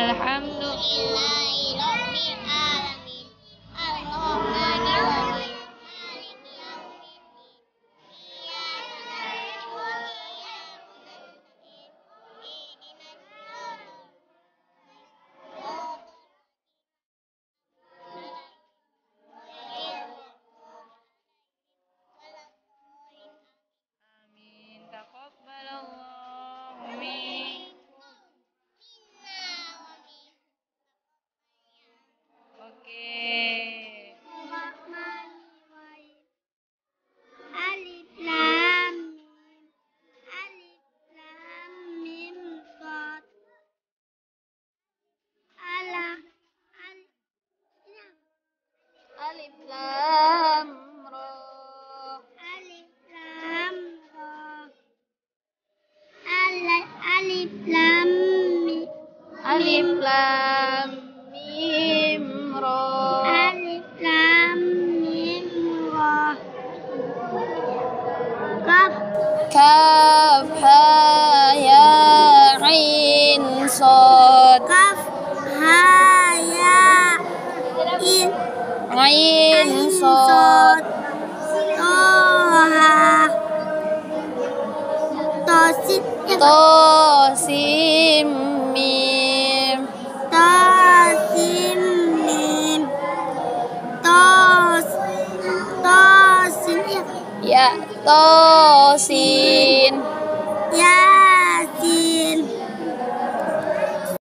الحمد لله. Alif lam mim ra. Alif Lam Mim Ra. Kaf. Kaf ha ya ain sad. Kaf Ha Ya In Ain. Sod Toha Tosit Tosim Ya tosim